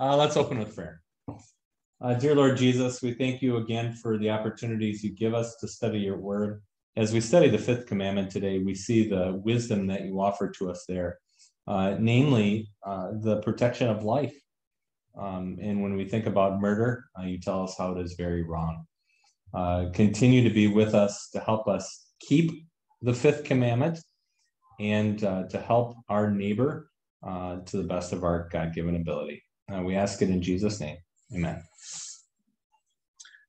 Uh, let's open with prayer. Uh, dear Lord Jesus, we thank you again for the opportunities you give us to study your word. As we study the fifth commandment today, we see the wisdom that you offer to us there, uh, namely uh, the protection of life. Um, and when we think about murder, uh, you tell us how it is very wrong. Uh, continue to be with us to help us keep the fifth commandment and to help our neighbor to the best of our God given ability. We ask it in Jesus' name. Amen.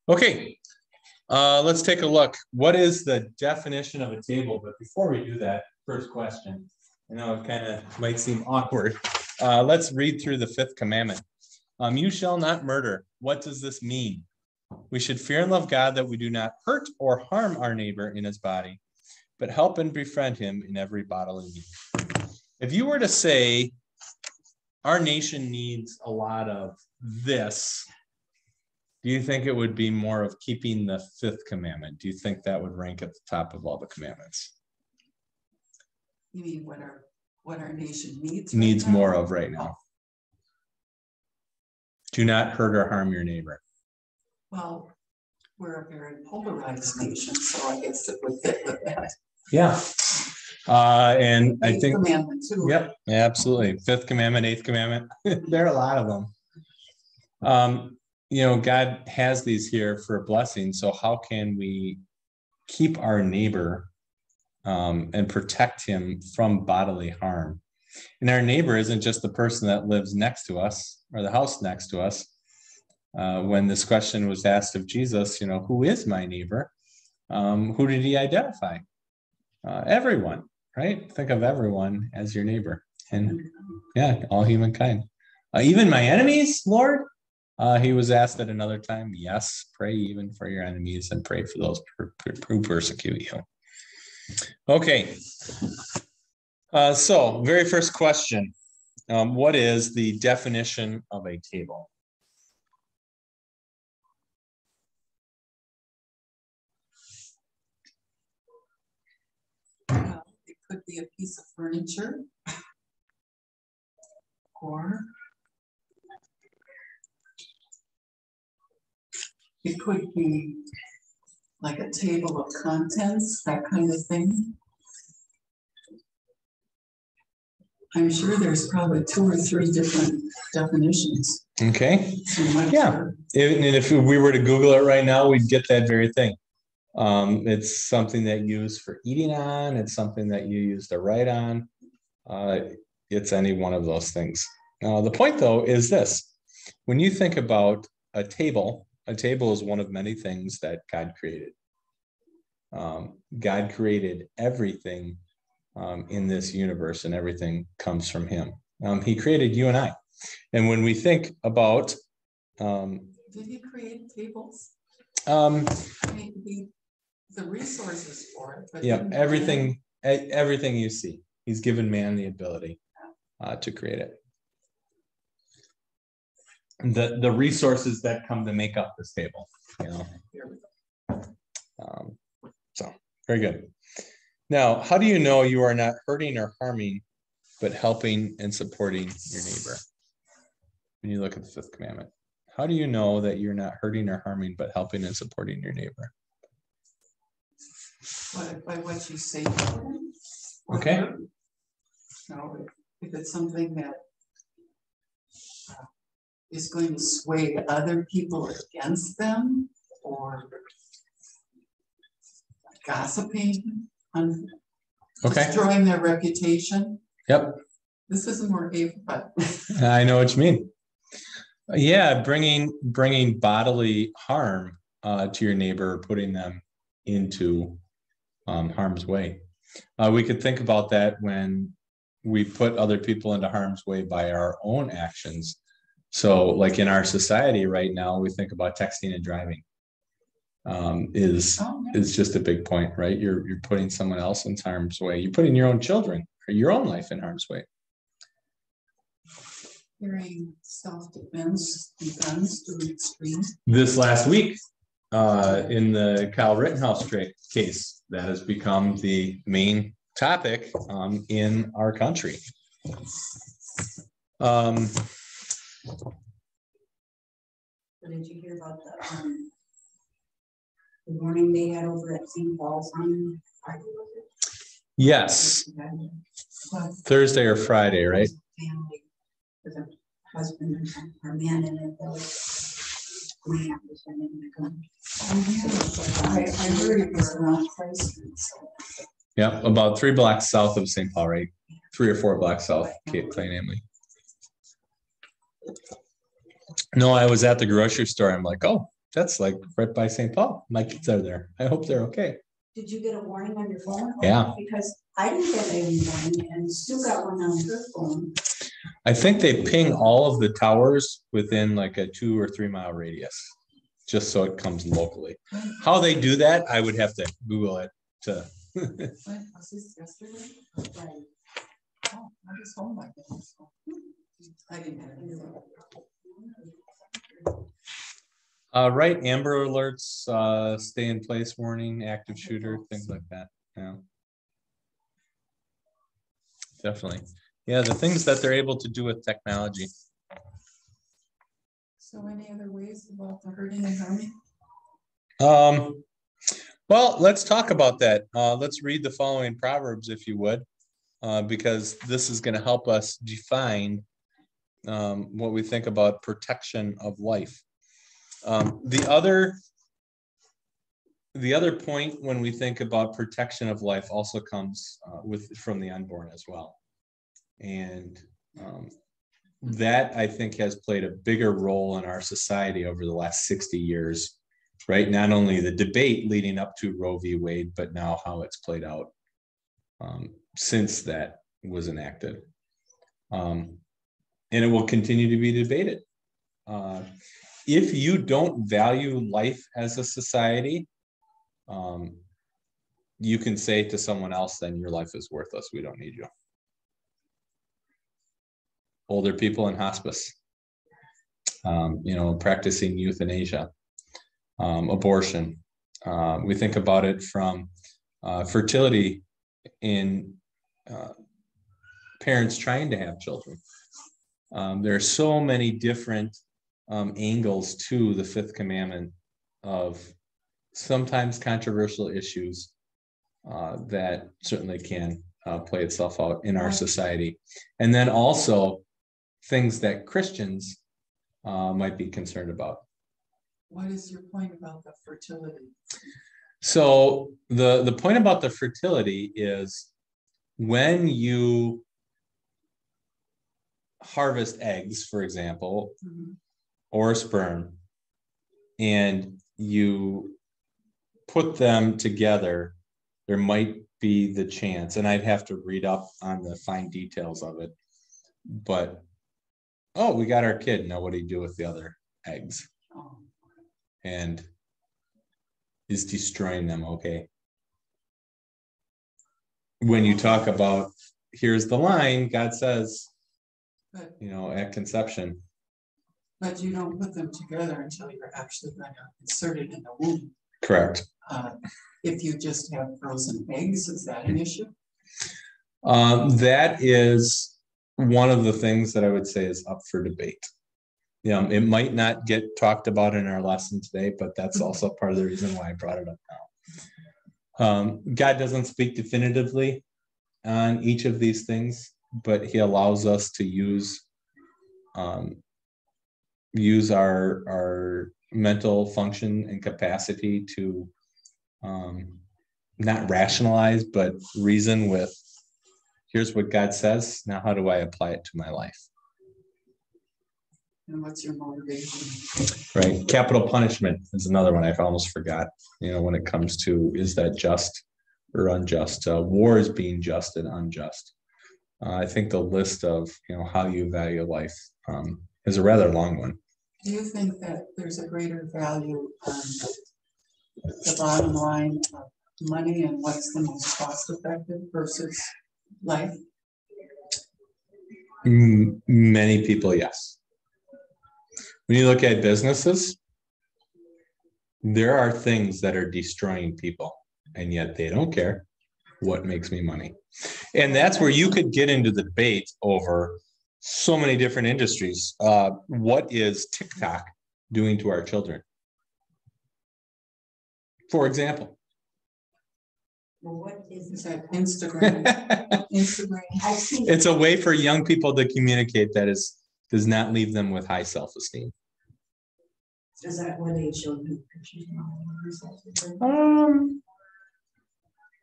Okay, uh, let's take a look. What is the definition of a table? But before we do that, first question. I know it kind of might seem awkward. Uh, let's read through the fifth commandment. Um, you shall not murder. What does this mean? We should fear and love God that we do not hurt or harm our neighbor in his body, but help and befriend him in every bodily need. If you were to say, our nation needs a lot of this, do you think it would be more of keeping the fifth commandment? Do you think that would rank at the top of all the commandments? You mean what our what our nation needs? Needs right more of right now. Do not hurt or harm your neighbor. Well, we're a very polarized nation, so I guess it would fit with that. Yeah. Uh, and Eighth I think, commandment too. yep, absolutely. Fifth commandment, eighth commandment. there are a lot of them. Um, you know, God has these here for a blessing. So how can we keep our neighbor um, and protect him from bodily harm? And our neighbor isn't just the person that lives next to us or the house next to us. Uh, when this question was asked of Jesus, you know, who is my neighbor? Um, who did he identify? Uh, everyone, right? Think of everyone as your neighbor. And yeah, all humankind. Uh, even my enemies, Lord, uh, he was asked at another time, yes, pray even for your enemies and pray for those who persecute you. Okay. Uh, so, very first question um, What is the definition of a table? Could be a piece of furniture or It could be like a table of contents, that kind of thing. I'm sure there's probably two or three different definitions. Okay. Yeah. And if we were to Google it right now, we'd get that very thing. Um, it's something that you use for eating on. It's something that you use to write on. Uh, it's any one of those things. Uh, the point, though, is this: when you think about a table, a table is one of many things that God created. Um, God created everything um, in this universe, and everything comes from Him. Um, he created you and I. And when we think about, um, did He create tables? Um, I mean, the, resources for it. But yeah, everything, everything you see, He's given man the ability uh, to create it the the resources that come to make up this table. You know. Um, so very good. Now, how do you know you are not hurting or harming, but helping and supporting your neighbor? When you look at the fifth commandment, how do you know that you're not hurting or harming, but helping and supporting your neighbor? What, by what you say. Okay. No, if it's something that is going to sway other people against them or gossiping and okay. destroying their reputation. Yep. This isn't working, but I know what you mean. Yeah, bringing bringing bodily harm uh, to your neighbor, putting them into um, harm's way. Uh, we could think about that when we put other people into harm's way by our own actions so, like in our society right now, we think about texting and driving um, is oh, is just a big point, right? You're you're putting someone else in harm's way. You're putting your own children or your own life in harm's way. Hearing self-defense defense to the extreme. This last week, uh, in the Kyle Rittenhouse tra- case, that has become the main topic um, in our country. Um, so did you hear about the, um, the warning they had over at St. Paul's on Friday. Yes, Thursday or Friday, right? Family with a husband or man in it. I, I heard it was around Price Street, so. Yep, about three blocks south of St. Paul, right? Three or four blocks south, Cape Clay namely. No, I was at the grocery store. I'm like, oh, that's like right by St. Paul. My kids are there. I hope they're okay. Did you get a warning on your phone? Yeah. Because I didn't get any warning and Stu got one on her phone. I think they ping all of the towers within like a two or three mile radius, just so it comes locally. How they do that, I would have to Google it to. When was this yesterday? Right. Oh, I just home like that. so. I didn't have anything. Uh, right, Amber Alerts, uh, stay in place warning, active shooter, things like that, yeah. Definitely, yeah, the things that they're able to do with technology. So any other ways about the hurting and harming? Um, well, let's talk about that. Uh, let's read the following proverbs if you would. Uh, because this is gonna help us define um, what we think about protection of life. Um, the other the other point when we think about protection of life also comes uh, with from the unborn as well. And um, that I think has played a bigger role in our society over the last 60 years right? Not only the debate leading up to Roe v. Wade, but now how it's played out um, since that was enacted. Um, and it will continue to be debated. Uh, if you don't value life as a society, um, you can say to someone else, then your life is worthless. We don't need you. Older people in hospice, um, you know, practicing euthanasia um, abortion. Uh, we think about it from uh, fertility in uh, parents trying to have children. Um, there are so many different um, angles to the fifth commandment of sometimes controversial issues uh, that certainly can uh, play itself out in our society. And then also things that Christians uh, might be concerned about. What is your point about the fertility? So the the point about the fertility is when you harvest eggs, for example, Mhm. or sperm, and you put them together, there might be the chance, and I'd have to read up on the fine details of it. But oh, we got our kid. Now what do you do with the other eggs? Oh, and is destroying them okay when you talk about here's the line god says But, you know at conception but you don't put them together until you're actually gonna insert it in the womb. correct Uh, If you just have frozen eggs, is that an issue? um, that is one of the things that i would say is up for debate. Yeah it might not get talked about in our lesson today but that's also part of the reason why i brought it up now. Um, god doesn't speak definitively on each of these things but he allows us to use um, use our our mental function and capacity to um, not rationalize but reason with here's what god says. Now how do i apply it to my life? And what's your motivation? right. Capital punishment is another one i almost forgot you know when it comes to is that just or unjust? Uh, war is being just and unjust. Uh, i think the list of you know how you value life um, is a rather long one. Do you think that there's a greater value on the bottom line of money and what's the most cost effective versus life? Many people yes when you look at businesses there are things that are destroying people and yet they don't care what makes me money and that's where you could get into the debate over so many different industries uh, what is tiktok doing to our children For example. Well, what is Is that? that Instagram, Instagram? I've seen. It's a way for young people to communicate that is does not leave them with high self-esteem. Is that where they show new pictures? and? Um,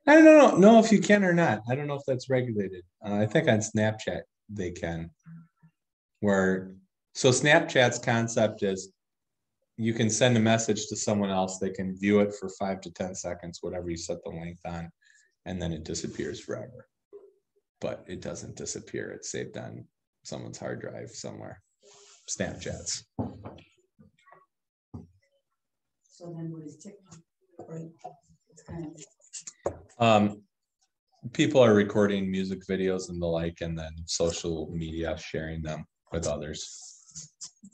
I don't know, know if you can or not. I don't know if that's regulated. Uh, I think on Snapchat they can. Where, so Snapchat's concept is you can send a message to someone else, they can view it for five to ten seconds, whatever you set the length on, and then it disappears forever. But it doesn't disappear, it's saved on someone's hard drive somewhere. Snapchats. So then what is TikTok? Kind of, Um, people are recording music videos and the like, and then social media sharing them with others.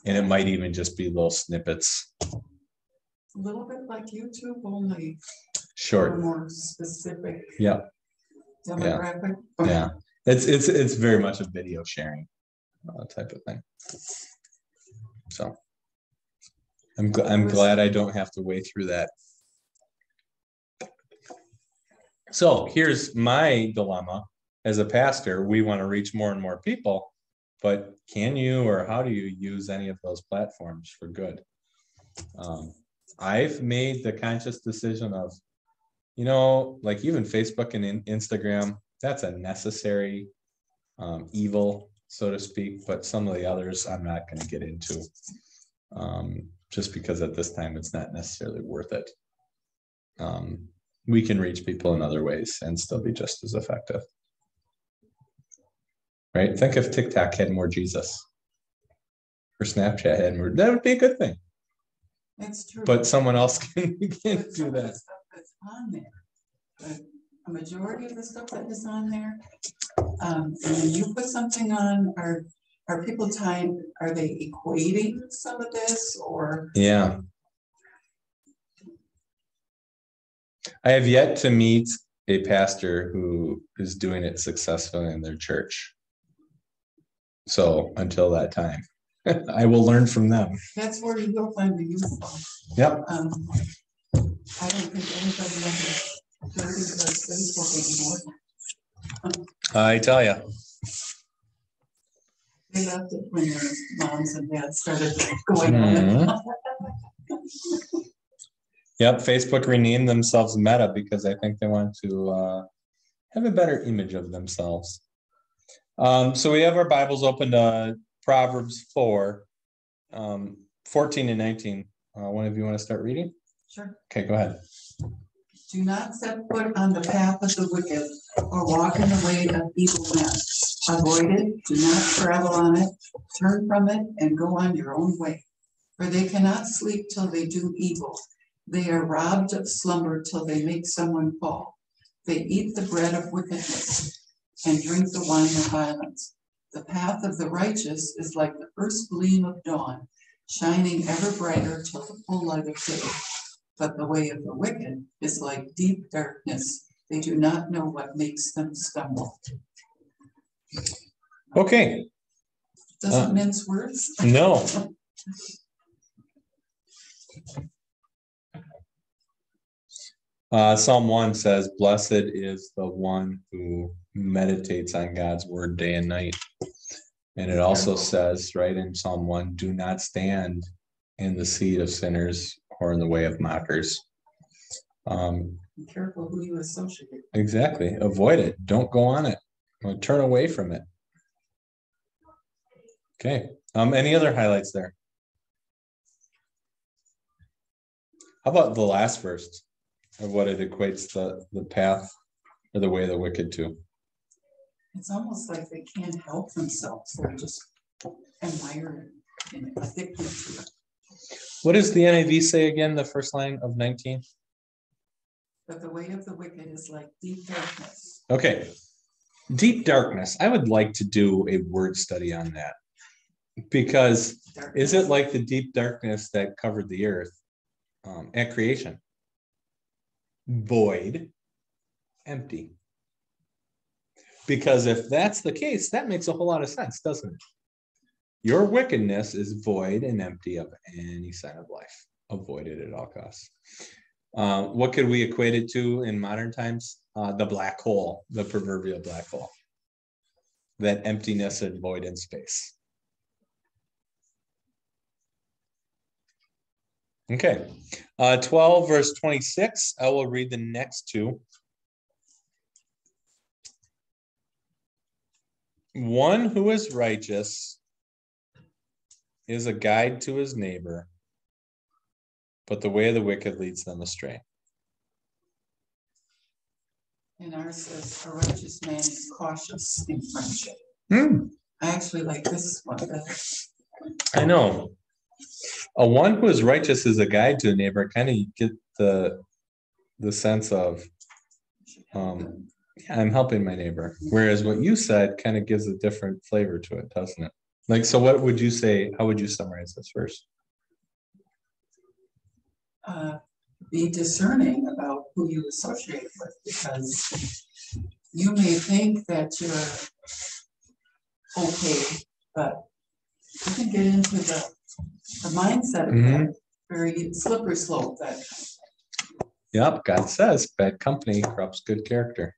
And it might even just be little snippets, A little bit like YouTube, only short. more specific Yeah, demographic. yeah. It's it's it's very much a video sharing uh, type of thing. So I'm gl- I'm glad I don't have to wade through that. So here's my dilemma as a pastor. We want to reach more and more people, but can you or how do you use any of those platforms for good? Um, I've made the conscious decision of, you know, like even Facebook and in- Instagram, that's a necessary um, evil, so to speak, but some of the others I'm not going to get into. Um, just because at this time it's not necessarily worth it. Um, we can reach people in other ways and still be just as effective. Right? Think if TikTok had more Jesus or Snapchat had more, that would be a good thing. That's true. But someone else can, can But do that. stuff that's on there, but a majority of the stuff that is on there, um, and when you put something on, are, are people tying, are they equating some of this or? Yeah. I have yet to meet a pastor who is doing it successfully in their church. So until that time, I will learn from them. That's where you will find the useful. Yep. Um, I don't think anybody thirty does Facebook anymore. I tell you. They left it when their moms and dads started going on. Yep, Facebook renamed themselves Meta because I think they want to uh, have a better image of themselves. Um, so we have our Bibles open to Proverbs 4, um, 14 and 19. Uh, one of you want to start reading? Sure. Okay, go ahead. Do not set foot on the path of the wicked or walk in the way of evil men. Avoid it, do not travel on it, turn from it and go on your own way. For they cannot sleep till they do evil. They are robbed of slumber till they make someone fall. They eat the bread of wickedness and drink the wine of violence. The path of the righteous is like the first gleam of dawn, shining ever brighter till the full light of day. But the way of the wicked is like deep darkness. They do not know what makes them stumble. Okay, Uh, Doesn't mince words. no. Uh, Psalm 1 says, Blessed is the one who meditates on God's word day and night. And it also says, right in Psalm 1, do not stand in the seat of sinners or in the way of mockers. Um, Be careful who you associate. exactly. Avoid it. Don't go on it. Turn away from it. Okay. Um, any other highlights there? How about the last verse of what it equates the, the path or the way of the wicked to? It's almost like they can't help themselves. They're just admire it and addicted to it. What does the NIV say again, the first line of 19? But the way of the wicked is like deep darkness. Okay. Deep darkness. I would like to do a word study on that. Because is it like the deep darkness that covered the earth um, at creation? Void, empty. Because if that's the case, that makes a whole lot of sense, doesn't it? Your wickedness is void and empty of any sign of life. Avoid it at all costs. Uh, what could we equate it to in modern times? Uh, the black hole, the proverbial black hole. That emptiness and void in space. Okay, uh, 12 verse 26. I will read the next two. One who is righteous is a guide to his neighbor, but the way of the wicked leads them astray. And ours says, a righteous man is cautious in friendship. Hmm. I actually like this one better. I know. A one who is righteous is a guide to a neighbor. Kind of get the the sense of um, I'm helping my neighbor. Whereas what you said kind of gives a different flavor to it, doesn't it? Like, so what would you say? How would you summarize this verse? Uh, be discerning about who you associate with because you may think that you're okay, but you can get into the, the mindset of Mhm. that very slippery slope that Yep, God says bad company corrupts good character.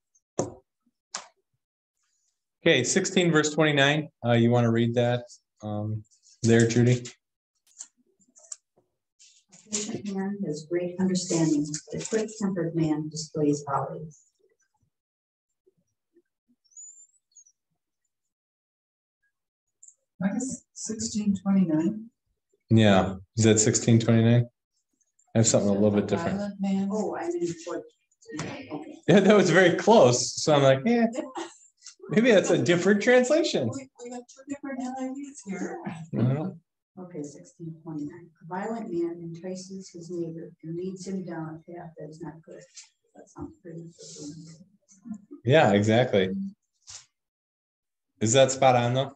Okay, 16 verse 29. Uh, you want to read that um, there, Judy? A patient man has great understanding, but a quick-tempered man displays folly. What is sixteen twenty-nine? Yeah, is that 1629? I have something a little bit different. Man. Oh, I mean, what, okay. Yeah, that was very close. So I'm like, yeah, maybe that's a different translation. We, we have two different LIDs here. Mhm. Okay, sixteen twenty-nine. A violent man entices his neighbor and leads him down a path that is not good. That sounds pretty. Yeah, exactly. Is that spot on though?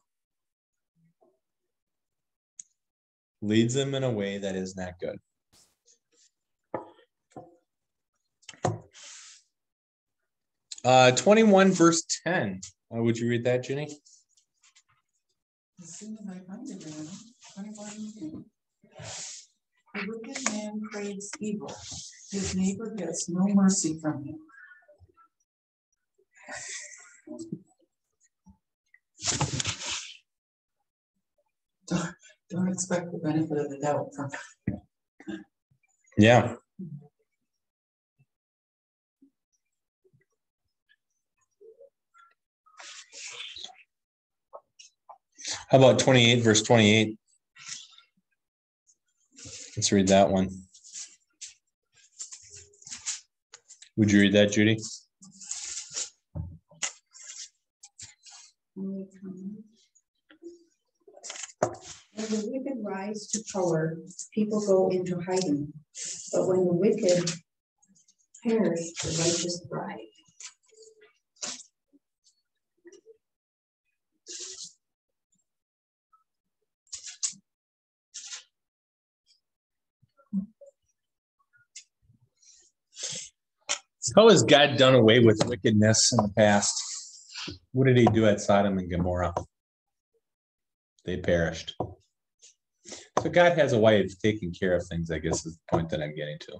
Leads him in a way that is not good. Uh, 21 verse 10. Uh, would you read that, Jenny? As soon as I find it, man, twenty-one. The wicked man craves evil, his neighbor gets no mercy from him. Don't, don't expect the benefit of the doubt from, Yeah. How about 28 verse 28? Let's read that one. Would you read that, Judy? When the wicked rise to power, people go into hiding. But when the wicked perish, the righteous thrive. How has God done away with wickedness in the past? What did he do at Sodom and Gomorrah? They perished. So God has a way of taking care of things, I guess is the point that I'm getting to.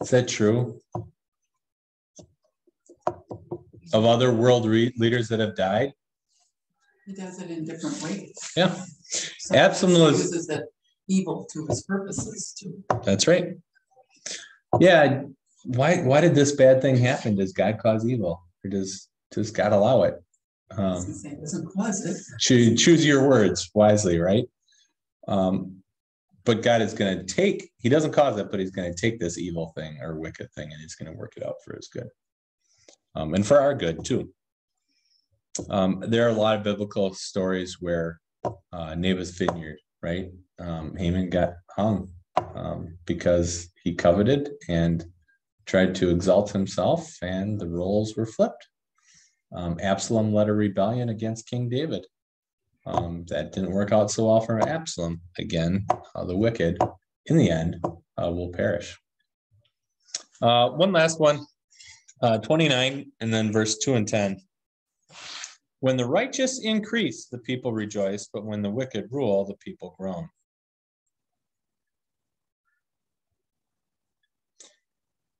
Is that true? Of other world re- leaders that have died? he does it in different ways. Yeah, Absalom he Uses it evil to his purposes too. that's right. Yeah, why why did this bad thing happen? Does God cause evil? Or does does God allow it? Um, doesn't cause it. choose choose your words wisely, right? Um, but God is going to take, he doesn't cause it, but he's going to take this evil thing or wicked thing and he's going to work it out for his good. Um, and for our good too. Um, there are a lot of biblical stories where uh, Naboth's vineyard, right? Um, Haman got hung um, because he coveted and tried to exalt himself, and the roles were flipped. Um, Absalom led a rebellion against King David. Um, that didn't work out so well for Absalom. Again, uh, the wicked, in the end, uh, will perish. Uh, one last one, uh, 29, and then verse 2 and 10. When the righteous increase, the people rejoice, but when the wicked rule, the people groan.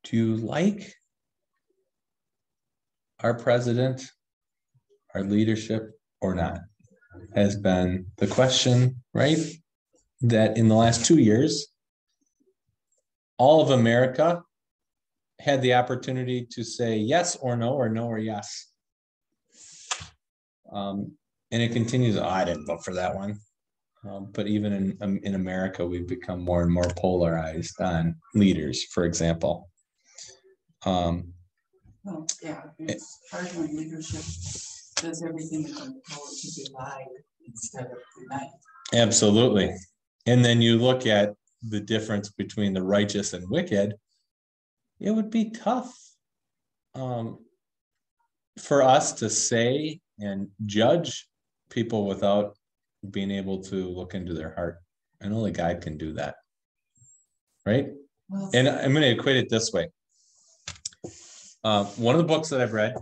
Do you like our president, our leadership, or not? Has been the question, right? That in the last two years, all of America had the opportunity to say yes or no, or no or yes. Um, and it continues. Oh, I didn't vote for that one. Um, but even in um, in America, we've become more and more polarized on leaders, for example. Um, well, yeah, it's hard when leadership does everything in their power to instead of unite. Absolutely. And then you look at the difference between the righteous and wicked, it would be tough um, for us to say and judge people without being able to look into their heart. And only God can do that. Right? Well, and I'm going to equate it this way. Uh, one of the books that I've read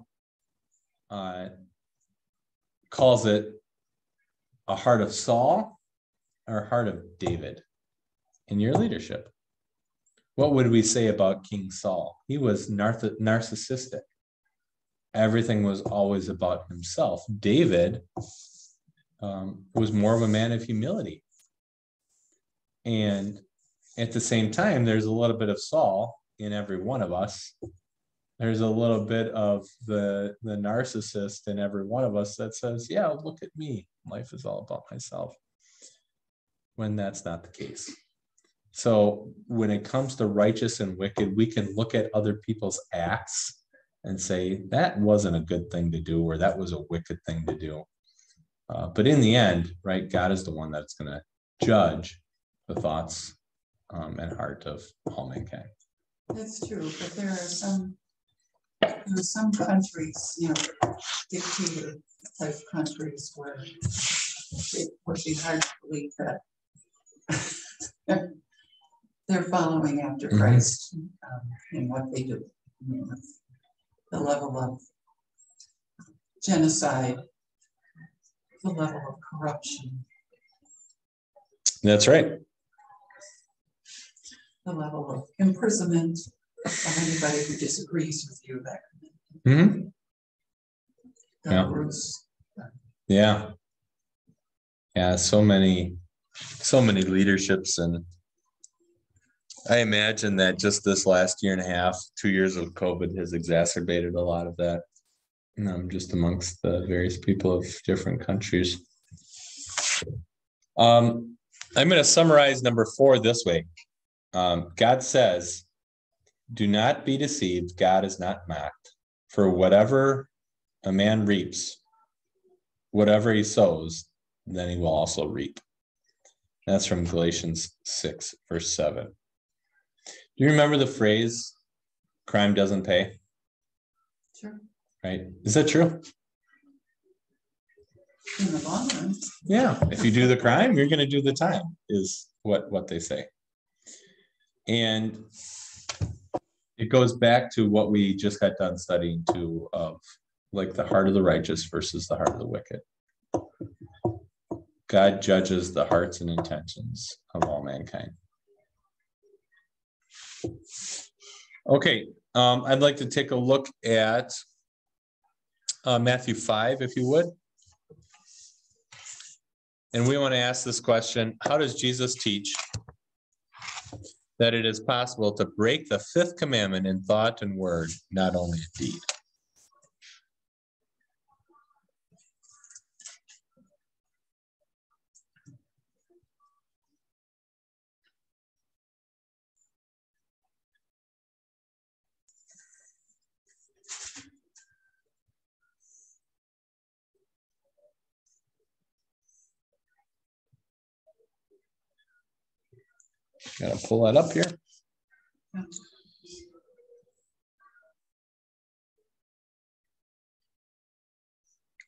uh, calls it a heart of Saul or a heart of David in your leadership. What would we say about King Saul? He was narth- narcissistic. Everything was always about himself. David um, was more of a man of humility. And at the same time, there's a little bit of Saul in every one of us. There's a little bit of the the narcissist in every one of us that says, "Yeah, look at me. Life is all about myself." When that's not the case. So when it comes to righteous and wicked, we can look at other people's acts and say that wasn't a good thing to do or that was a wicked thing to do. Uh, but in the end, right, God is the one that's going to judge the thoughts um, and heart of all mankind. That's true, but there are some there are some countries, you know, dictator type countries where it would be hard to believe that they're following after mm-hmm. Christ um, in what they do. the level of genocide the level of corruption, That's right. the level of imprisonment anybody who disagrees with you, that hmm Yeah. Yeah. Yeah, so many, so many leaderships and I imagine that just this last year and a half, two years of COVID has exacerbated a lot of that um, just amongst the various people of different countries. Um, I'm going to summarize number four this way um, God says, Do not be deceived, God is not mocked. For whatever a man reaps, whatever he sows, then he will also reap. That's from Galatians 6, verse 7. Do you remember the phrase, crime doesn't pay? Sure right? Is that true? In the long run. Yeah, if you do the crime, you're going to do the time, is what what they say. And it goes back to what we just got done studying too of like the heart of the righteous versus the heart of the wicked. God judges the hearts and intentions of all mankind. Okay, um, I'd like to take a look at uh, Matthew 5, if you would. And we want to ask this question How does Jesus teach that it is possible to break the fifth commandment in thought and word, not only in deed? Gotta pull that up here.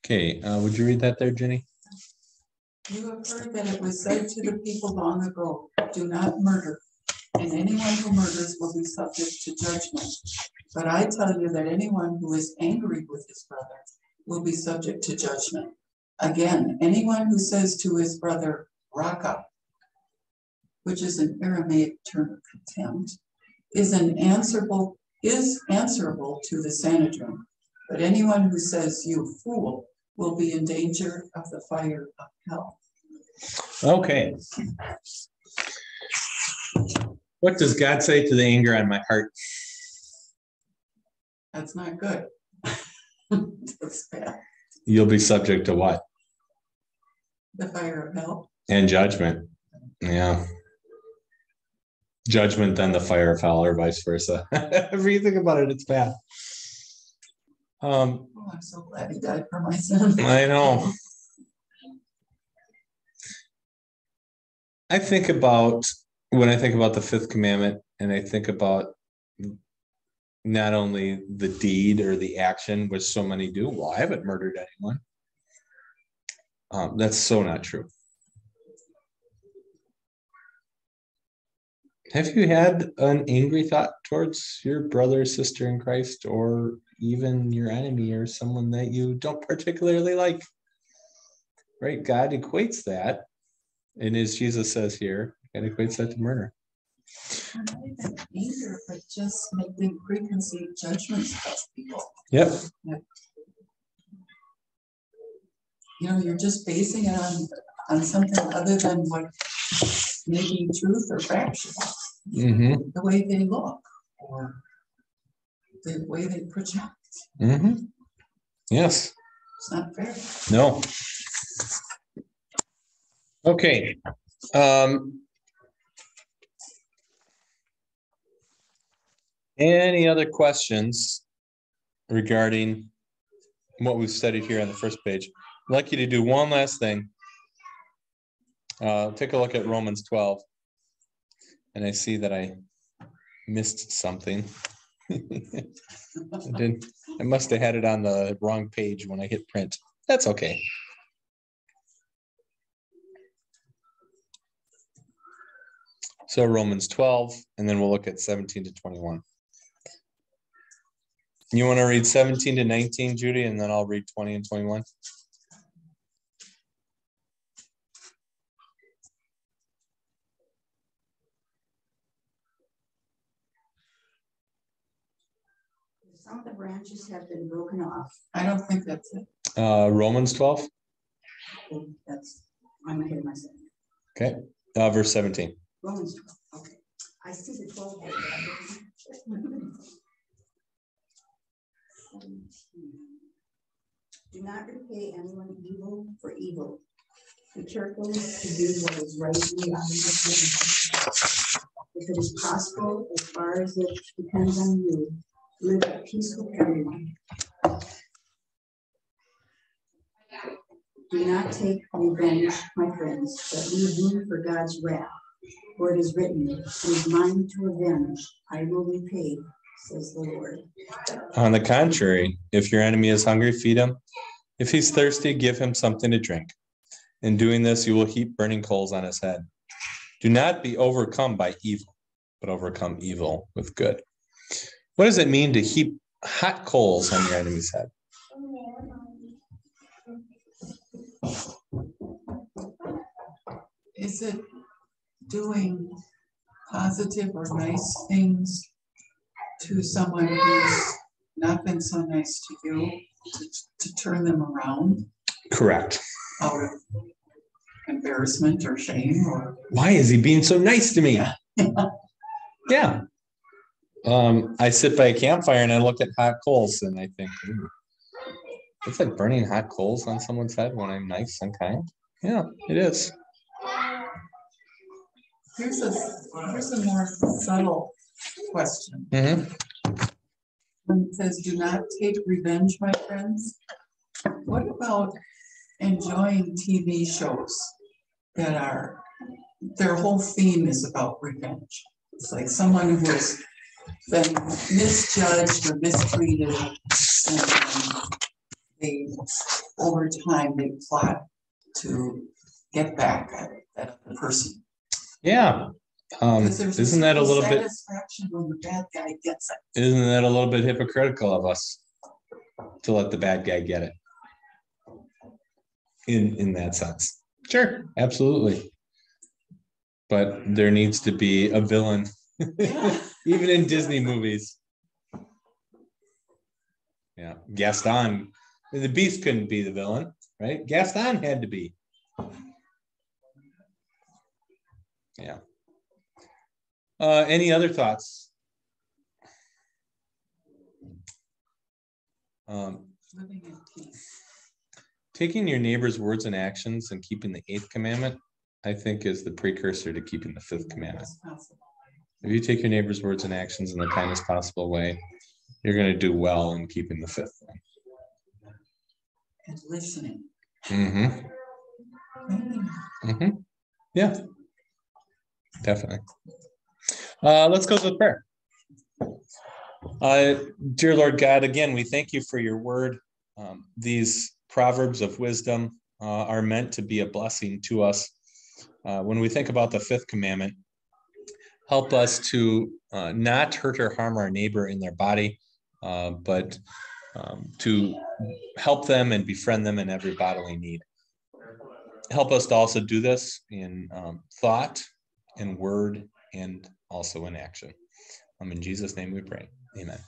Okay, uh, would you read that there, Jenny? You have heard that it was said to the people long ago, do not murder, and anyone who murders will be subject to judgment. But I tell you that anyone who is angry with his brother will be subject to judgment. Again, anyone who says to his brother, Raca, which is an Aramaic term of contempt, is an answerable is answerable to the Sanhedrin, but anyone who says you fool will be in danger of the fire of hell. Okay. What does God say to the anger on my heart? That's not good. That's bad. You'll be subject to what? The fire of hell. And judgment. Yeah. Judgment, than the fire of hell, or vice versa. If you think about it, it's bad. Um, Oh, I'm so glad he died for my sin. I know. I think about when I think about the fifth commandment and I think about not only the deed or the action, which so many do. Well, I haven't murdered anyone. Um, that's so not true. Have you had an angry thought towards your brother, sister in Christ, or even your enemy or someone that you don't particularly like? Right? God equates that, and as Jesus says here, God equates that to murder. Not anger, but just making preconceived judgments about people. Yep. You know, you're just basing it on, on something other than what maybe truth or factual, Mm-hmm. the way they look or the way they project. Mm-hmm. Yes. It's not fair. No. Okay. Um. Any other questions regarding what we've studied here on the first page? I'd like you to do one last thing. Uh, take a look at Romans twelve. And I see that I missed something. I didn't, I must have had it on the wrong page when I hit print. That's okay. So Romans twelve, and then we'll look at seventeen to twenty-one. You want to read seventeen to nineteen, Judy, and then I'll read twenty and twenty-one? Some of the branches have been broken off. I don't think that's it. Uh, Romans twelve, That's, I'm ahead of myself. okay, uh, verse seventeen. Romans twelve, okay. I see the twelve. there, but I didn't- Seventeen. Do not repay anyone evil for evil. Be careful to do what is right in the eyes of God. If it is possible, as far as it depends on you, live at peace with everyone. Do not take revenge, my friends, but leave room for God's wrath. For it is written, it is mine to avenge, I will repay, says the Lord. On the contrary, if your enemy is hungry, feed him. If he's thirsty, give him something to drink. In doing this, you will heap burning coals on his head. Do not be overcome by evil, but overcome evil with good. What does it mean to heap hot coals on your enemy's head? Is it doing positive or nice things to someone who's not been so nice to you, to, to turn them around Correct. out of embarrassment or shame or? Why is he being so nice to me? Yeah. Um, I sit by a campfire and I look at hot coals and I think, "Ooh, it's like burning hot coals on someone's head when I'm nice and kind. Yeah, it is. Here's a, here's a more subtle question. Mhm. When it says, do not take revenge, my friends. What about enjoying TV shows that are, their whole theme is about revenge? It's like someone who has been misjudged or mistreated. and um, They, over time, they plot to get back at that other person. Yeah. Um, isn't that a little bit, Satisfaction when the bad guy gets it. isn't that a little bit hypocritical of us? To let the bad guy get it? In, in that sense. Sure, absolutely. But there needs to be a villain, Yeah. even in Disney movies. Yeah, Gaston, the beast couldn't be the villain, right? Gaston had to be. Yeah. Uh, any other thoughts? Um, taking your neighbor's words and actions and keeping the eighth commandment, I think, is the precursor to keeping the fifth commandment. Best possible way. If you take your neighbor's words and actions in the kindest possible way, you're going to do well in keeping the fifth one. And listening. Mm-hmm. Mm-hmm. Yeah. Definitely. Uh, let's close with prayer. Uh, dear Lord God, again, we thank you for your word. Um, these proverbs of wisdom uh, are meant to be a blessing to us. Uh, when we think about the fifth commandment, help us to uh, not hurt or harm our neighbor in their body, uh, but um, to help them and befriend them in every bodily need. Help us to also do this in um, thought, in word, and also in action. Um, in Jesus' name we pray. Amen.